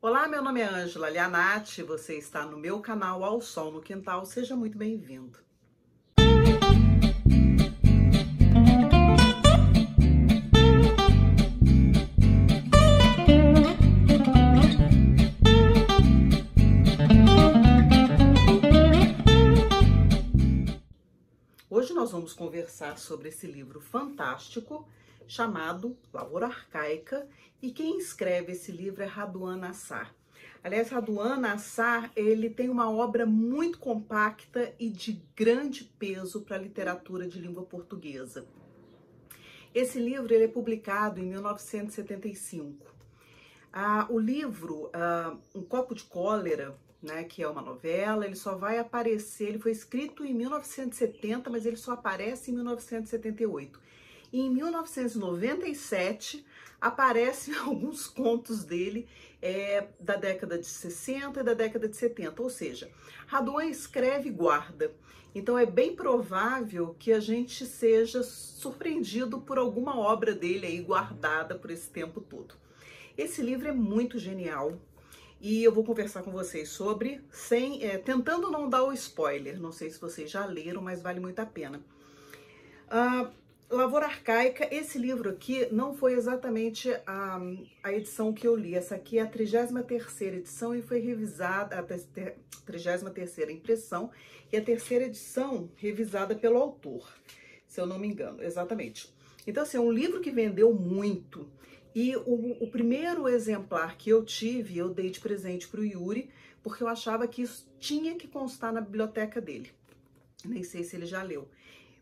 Olá, meu nome é Ângela Lianati, você está no meu canal Ao Sol no Quintal, seja muito bem-vindo. Hoje nós vamos conversar sobre esse livro fantástico chamado Lavoura Arcaica, e quem escreve esse livro é Raduan Nassar. Aliás, Raduan Nassar, ele tem uma obra muito compacta e de grande peso para a literatura de língua portuguesa. Esse livro ele é publicado em 1975. Ah, o livro ah, Um Copo de Cólera, né, que é uma novela, ele só vai aparecer, ele foi escrito em 1970, mas ele só aparece em 1978. E em 1997 aparecem alguns contos dele é, da década de 60 e da década de 70, ou seja, Raduan escreve e guarda. Então é bem provável que a gente seja surpreendido por alguma obra dele aí guardada por esse tempo todo. Esse livro é muito genial e eu vou conversar com vocês sobre, sem, é, tentando não dar o spoiler. Não sei se vocês já leram, mas vale muito a pena. Uh, Lavoura Arcaica, esse livro aqui não foi exatamente a, a edição que eu li. Essa aqui é a 33 edição e foi revisada, a 33 impressão e a terceira edição revisada pelo autor, se eu não me engano, exatamente. Então, assim, é um livro que vendeu muito. E o, o primeiro exemplar que eu tive, eu dei de presente para o Yuri, porque eu achava que isso tinha que constar na biblioteca dele. Nem sei se ele já leu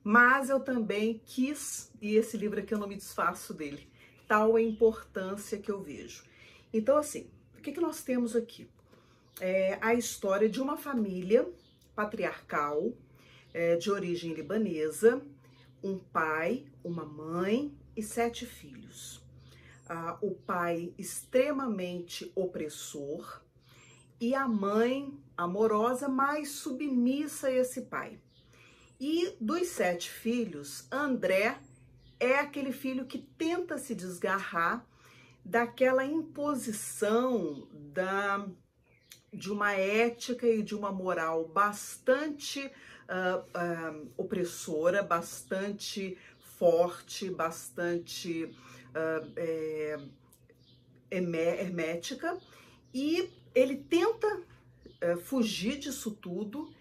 mas eu também quis, e esse livro aqui eu não me desfaço dele, tal a importância que eu vejo. Então, assim, o que, que nós temos aqui? É a história de uma família patriarcal, é, de origem libanesa, um pai, uma mãe e sete filhos. Ah, o pai extremamente opressor e a mãe amorosa, mais submissa a esse pai. E dos sete filhos, André é aquele filho que tenta se desgarrar daquela imposição da, de uma ética e de uma moral bastante uh, uh, opressora, bastante forte, bastante uh, é, hermética, e ele tenta eh, fugir disso tudo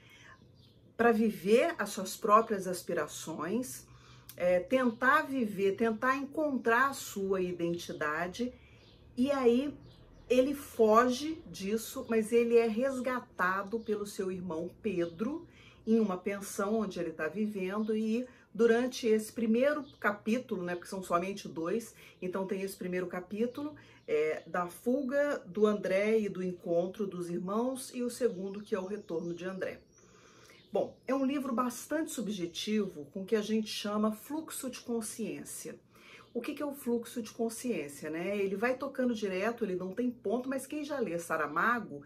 para viver as suas próprias aspirações, é, tentar viver, tentar encontrar a sua identidade, e aí ele foge disso, mas ele é resgatado pelo seu irmão Pedro em uma pensão onde ele está vivendo e durante esse primeiro capítulo, né, porque são somente dois, então tem esse primeiro capítulo é, da fuga do André e do encontro dos irmãos e o segundo que é o retorno de André. Bom, é um livro bastante subjetivo com o que a gente chama fluxo de consciência. O que, que é o fluxo de consciência, né? Ele vai tocando direto, ele não tem ponto, mas quem já lê Saramago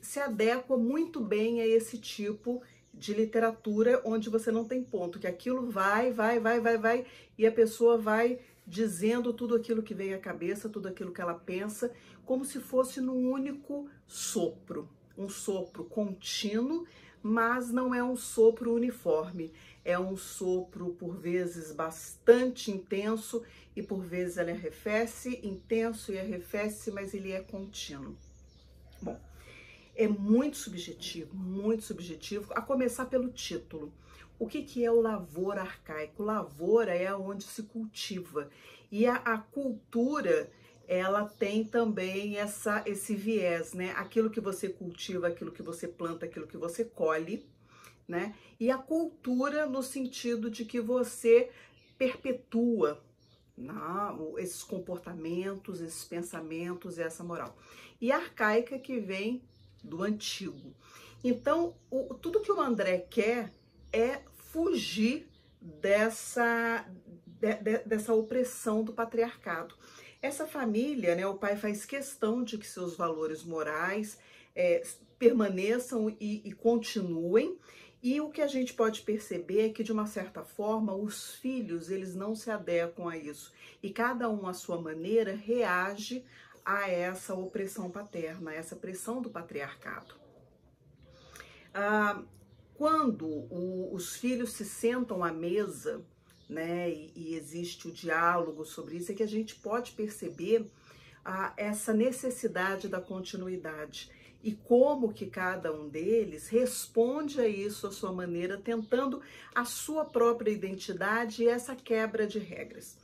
se adequa muito bem a esse tipo de literatura onde você não tem ponto, que aquilo vai, vai, vai, vai, vai, e a pessoa vai dizendo tudo aquilo que vem à cabeça, tudo aquilo que ela pensa, como se fosse num único sopro, um sopro contínuo mas não é um sopro uniforme, é um sopro por vezes bastante intenso e por vezes ele arrefece, intenso e arrefece, mas ele é contínuo. Bom, é muito subjetivo, muito subjetivo, a começar pelo título. O que, que é o lavoura arcaico? Lavoura é onde se cultiva e a, a cultura ela tem também essa, esse viés, né? Aquilo que você cultiva, aquilo que você planta, aquilo que você colhe, né? E a cultura no sentido de que você perpetua não, esses comportamentos, esses pensamentos essa moral. E arcaica que vem do antigo. Então, o, tudo que o André quer é fugir dessa, de, de, dessa opressão do patriarcado. Essa família, né, o pai faz questão de que seus valores morais é, permaneçam e, e continuem. E o que a gente pode perceber é que, de uma certa forma, os filhos eles não se adequam a isso. E cada um, à sua maneira, reage a essa opressão paterna, a essa pressão do patriarcado. Ah, quando o, os filhos se sentam à mesa, né, e, e, existe o diálogo sobre isso, é que a gente pode perceber ah, essa necessidade da continuidade e como que cada um deles responde a isso à sua maneira, tentando a sua própria identidade e essa quebra de regras.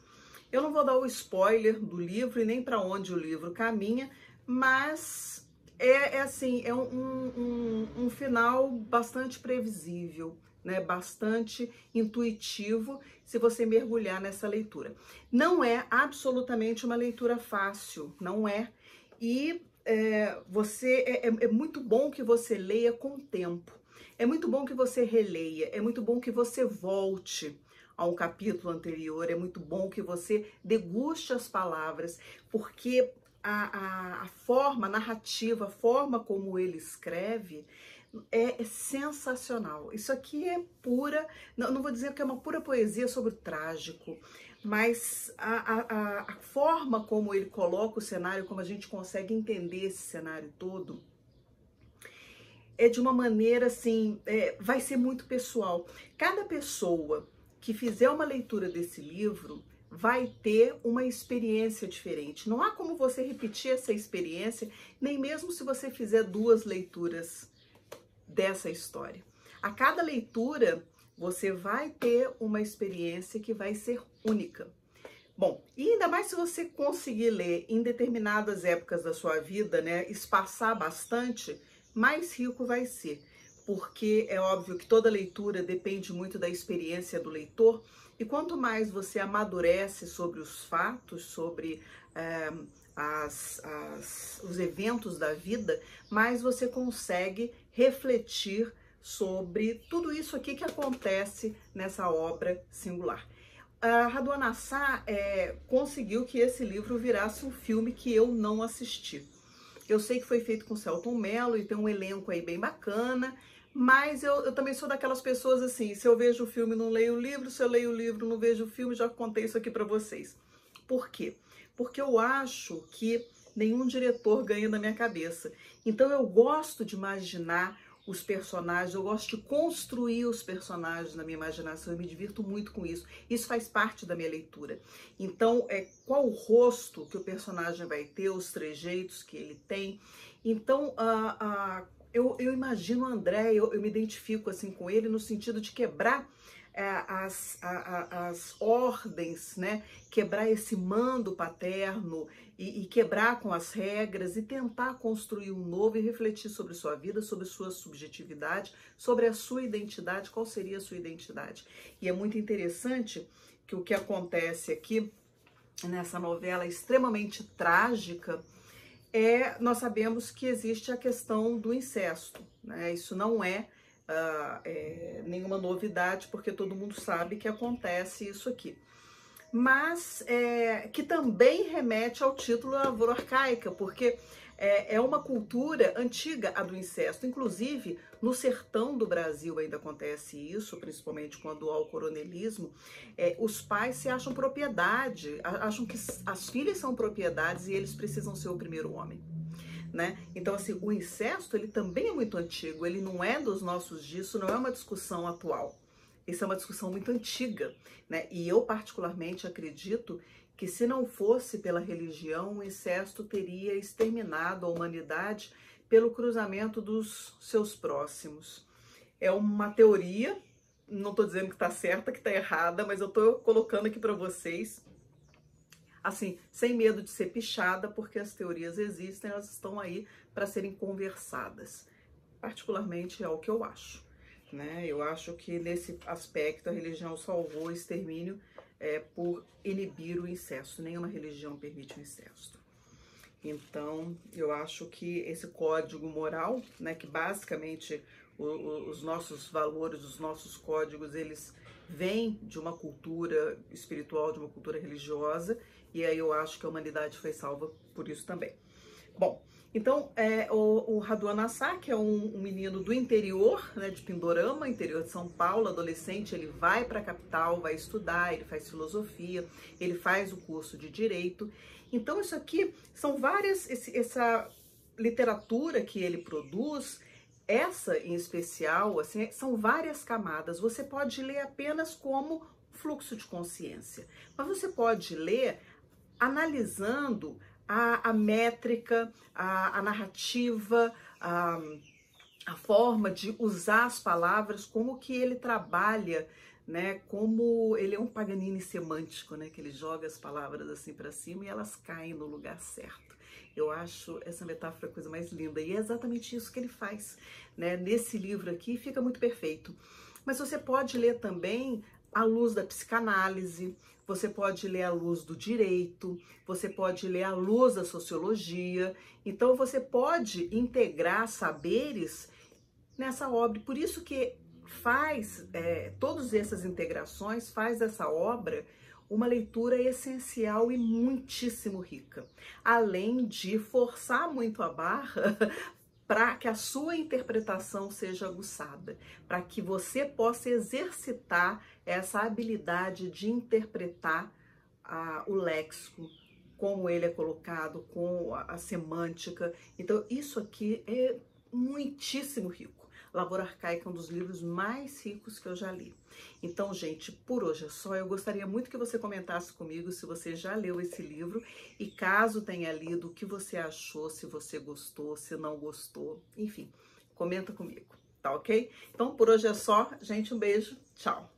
Eu não vou dar o spoiler do livro e nem para onde o livro caminha, mas é, é assim, é um, um, um, final bastante previsível, né? Bastante intuitivo se você mergulhar nessa leitura. Não é absolutamente uma leitura fácil, não é. E é, você é, é, é muito bom que você leia com tempo. É muito bom que você releia, é muito bom que você volte a um capítulo anterior, é muito bom que você deguste as palavras, porque a, a, a forma a narrativa, a forma como ele escreve, é, é, sensacional. Isso aqui é pura, não, não, vou dizer que é uma pura poesia sobre o trágico, mas a, a, a, forma como ele coloca o cenário, como a gente consegue entender esse cenário todo, é de uma maneira assim, é, vai ser muito pessoal. Cada pessoa que fizer uma leitura desse livro vai ter uma experiência diferente. Não há como você repetir essa experiência, nem mesmo se você fizer duas leituras dessa história. A cada leitura, você vai ter uma experiência que vai ser única. Bom, e ainda mais se você conseguir ler em determinadas épocas da sua vida, né, espaçar bastante, mais rico vai ser porque é óbvio que toda leitura depende muito da experiência do leitor, e quanto mais você amadurece sobre os fatos, sobre é, as, as, os eventos da vida, mais você consegue refletir sobre tudo isso aqui que acontece nessa obra singular. A Raduan Assar é, conseguiu que esse livro virasse um filme que eu não assisti. Eu sei que foi feito com Celton Mello e tem um elenco aí bem bacana, mas eu, eu, também sou daquelas pessoas assim, se eu vejo o filme não leio o livro, se eu leio o livro não vejo o filme, já contei isso aqui para vocês. Por quê? Porque eu acho que nenhum diretor ganha na minha cabeça. Então eu gosto de imaginar os personagens, eu gosto de construir os personagens na minha imaginação, eu me divirto muito com isso. Isso faz parte da minha leitura. Então, é qual o rosto que o personagem vai ter, os trejeitos que ele tem. Então, a, a eu, eu imagino o André, eu, eu me identifico assim com ele no sentido de quebrar é, as, as ordens, né? quebrar esse mando paterno e, e, quebrar com as regras e tentar construir um novo e refletir sobre sua vida, sobre sua subjetividade, sobre a sua identidade, qual seria a sua identidade. E é muito interessante que o que acontece aqui nessa novela extremamente trágica é, nós sabemos que existe a questão do incesto. Né? Isso não é, uh, é, nenhuma novidade, porque todo mundo sabe que acontece isso aqui. Mas é, que também remete ao título Lavoura Arcaica, porque é, é uma cultura antiga a do incesto. Inclusive, no sertão do Brasil ainda acontece isso, principalmente quando há o coronelismo. É, os pais se acham propriedade, acham que as filhas são propriedades e eles precisam ser o primeiro homem. Né? Então, assim, o incesto ele também é muito antigo, ele não é dos nossos dias, isso não é uma discussão atual. Isso é uma discussão muito antiga, né? E eu particularmente acredito que se não fosse pela religião, o incesto teria exterminado a humanidade pelo cruzamento dos seus próximos. É uma teoria, não estou dizendo que está certa, que está errada, mas eu estou colocando aqui para vocês, assim, sem medo de ser pichada, porque as teorias existem, elas estão aí para serem conversadas. Particularmente é o que eu acho. Né? Eu acho que nesse aspecto a religião salvou o extermínio é, por inibir o incesto. Nenhuma religião permite o incesto. Então, eu acho que esse código moral, né, que basicamente o, o, os nossos valores, os nossos códigos, eles vêm de uma cultura espiritual, de uma cultura religiosa, e aí eu acho que a humanidade foi salva por isso também. Bom, então, é, o, o Raduan Nassar, que é um, um, menino do interior, né, de Pindorama, interior de São Paulo, adolescente, ele vai para a capital, vai estudar, ele faz filosofia, ele faz o curso de direito Então, isso aqui são várias, esse, essa literatura que ele produz, essa em especial, assim, são várias camadas. Você pode ler apenas como fluxo de consciência, mas você pode ler analisando a, a métrica, a, a narrativa, a, a forma de usar as palavras, como que ele trabalha, né? Como ele é um Paganini semântico, né? Que ele joga as palavras assim para cima e elas caem no lugar certo. Eu acho essa metáfora a coisa mais linda e é exatamente isso que ele faz, né? Nesse livro aqui fica muito perfeito. Mas você pode ler também à luz da psicanálise, você pode ler à luz do direito, você pode ler à luz da sociologia. Então você pode integrar saberes nessa obra. Por isso que faz é, todas essas integrações, faz dessa obra uma leitura essencial e muitíssimo rica, além de forçar muito a barra para que a sua interpretação seja aguçada, para que você possa exercitar essa habilidade de interpretar o léxico, como ele é colocado, com a, a semântica. Então, isso aqui é muitíssimo rico. Lavoura Arcaica é um dos livros mais ricos que eu já li. Então, gente, por hoje é só. Eu gostaria muito que você comentasse comigo se você já leu esse livro e caso tenha lido, o que você achou, se você gostou, se não gostou, enfim, comenta comigo, tá ok? Então, por hoje é só. Gente, um beijo. Tchau.